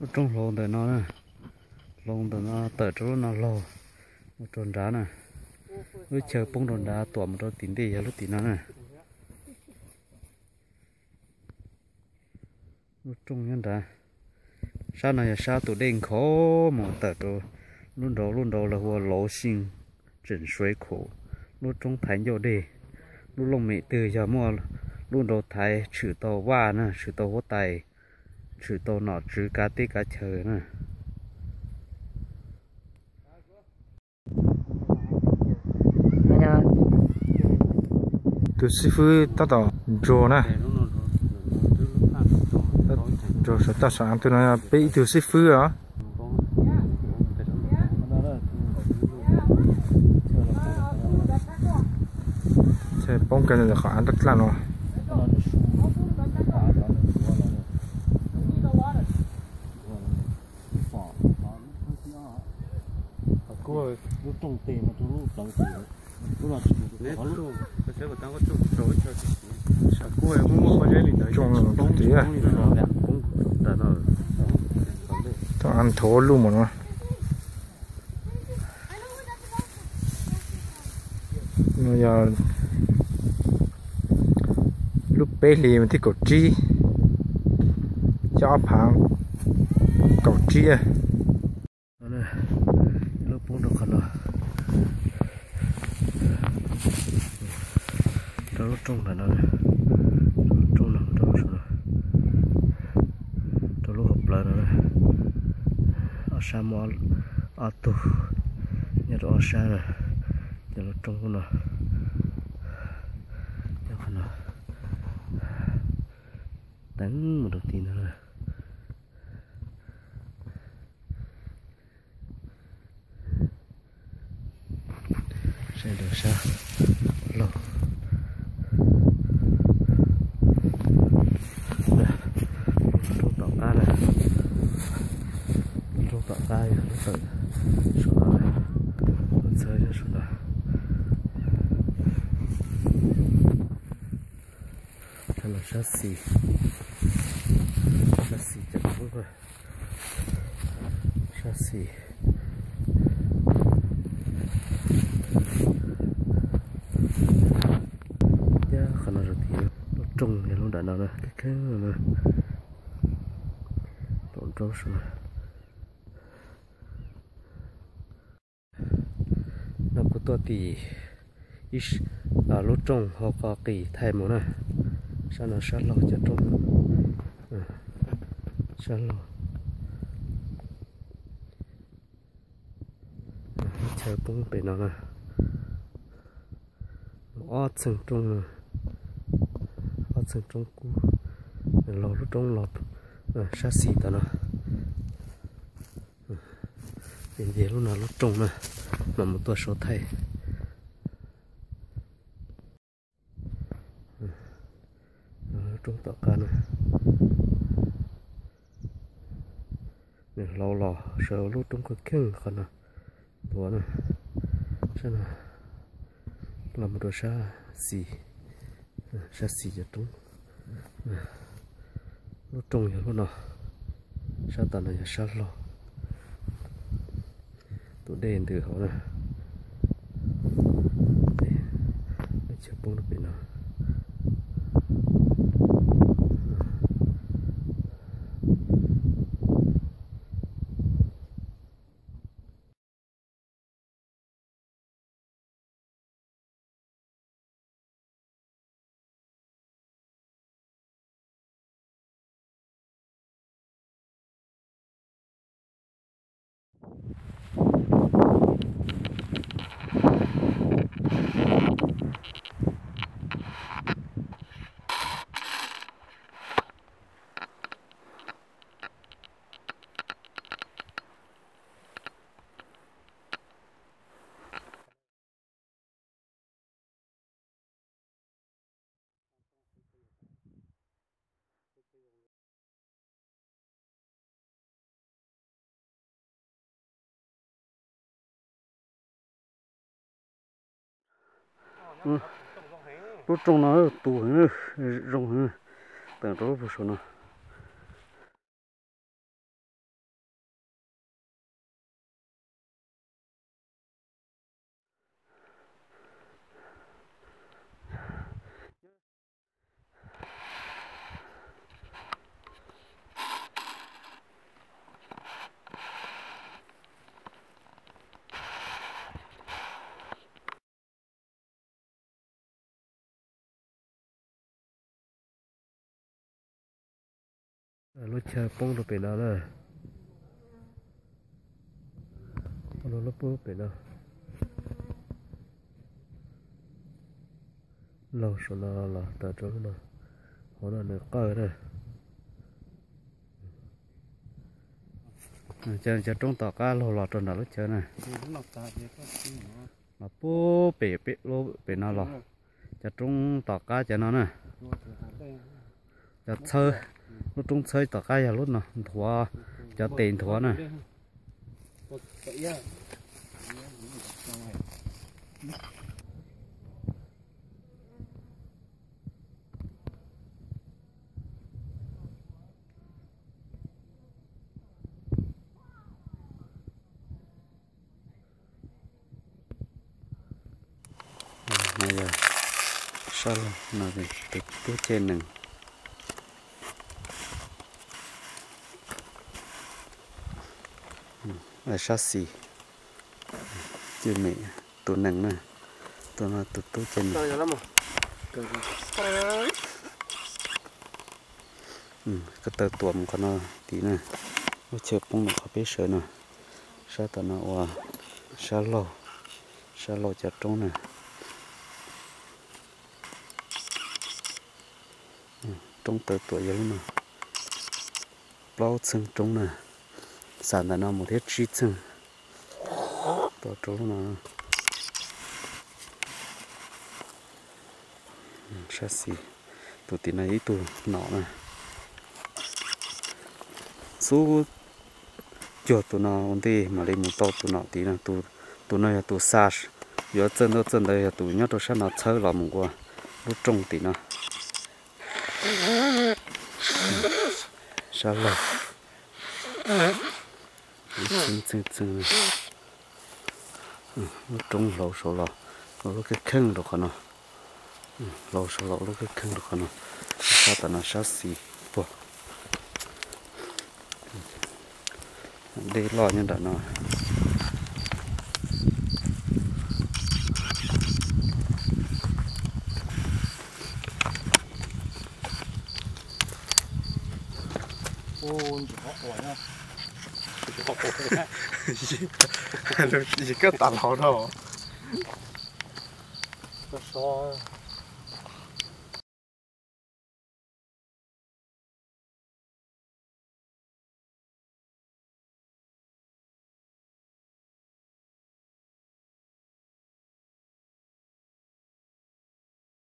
nó trong lồng để nó lồng để nó tở chỗ nó lò một tròn đá nè. Lúc chờ bông tròn đá tỏa một đôi tín đi, lúc tín nó nè. Lúc trong nhân đá. Sao này sao tụi đen khó mà tở chỗ luôn đầu luôn đầu là hoa lỗ sinh chỉnh suối khổ. Lúc trong thành vô đề lúc lông mẹ từ giờ mua. Luôn đầu thái, chữ tàu ba nè, chữ tàu vô tài chữ tàu nọ chữ cá tí cá chờ nè tu sư phụ ta đó rô nè. Rô sẽ ta sáng tu nó bị tu sư phụ à sẽ bông cái này khó ăn rất là nó lúc trồng mà tôi lúc trồng tiền lúc là nếu lúc cái cái ăn thố luôn mà nó bây giờ lúc bé lì mình thích cổ chi cho phẳng cổ chi à này lúc bún được khẩn rồi đó lúc trung là nó trung là đó rồi đó lúc hợp lại rồi ở sa mò ở đó ở rồi giờ lúc trung cũng rồi giờ khẩn rồi đánh một đầu tiên nữa rồi. Sẽ được sao lâu trong này trong tàu cá này nó tự số này ra, số này đây là sát xì. Sát xì rồi xì ya khả năng thì nó trông thì cái cái à, này trộn trâu rồi nó có to thì ít là lúc trông họ có kỳ thay món này sao nó sát lò cho trông sát ừ, lò ừ, chờ cũng bị nó này ở sừng trong ở sừng trong cú lò lúc trong lọt sát xì ta nó. Ờ, Hiện về lúc nào lúc trong mà mà một tua số thay. Ờ, trong tọa ca nữa nè ờ, lò lò, sợ lúc trong cái kiêng khẩn à tua nè xem nào làm một đồ sa xì sẽ xì cho trúng. Nó trông như lúc nào? Sa tàn là sa lo tụ đèn từ họ nè để để chờ bông được bị nào. Ừ. lúc trong nó tù ừ, nữa rong hơn ừ. tầng đó một số nó. Lúc chơi bông được bị nó rồi nó lúc bị nó lâu số nó là tờ chỗ nó họ nó được coi rồi chơi chơi trong tàu cá lâu lọt trong đó lúc chơi này? Bố bị bị lô bị nó lọt? Chơi trong tàu cá chơi nó nè chơi nó trong chơi tàu cái giờ lúc nào? Thua cho tiền thua nè. Này giờ sao nó bị tụt trên này là xì chưa mẹ tụ nừng nè tụ nó tụ tú trên nừng ừ cái tờ tuồng của nó tí nè nó chụp bông nó khó biết sợ nè sao tao nó qua. Sao lâu sao lâu chặt trống nè. Trong tờ tuổi vậy mà. Bao chân trong nè sản là nó một thiết chi chừng tổ chỗ nó xa xì tụ tí này ít tụ nọ nè số chuột tụ nó ổn đi mà lấy một to tụ nọ tí nè tụ tụ nó là tụ sa giờ chân nó chân đây là tụ nhớ tụ sát nó chơi làm qua lúc trông tí nè sao lờ chân chân chân nó trông lâu số lò lâu cái khen được không nào lâu số lò lâu cái khen được không nào sao ta nó sát xì bộ đi lo như đó nó 이게 딱 나오나? Nó so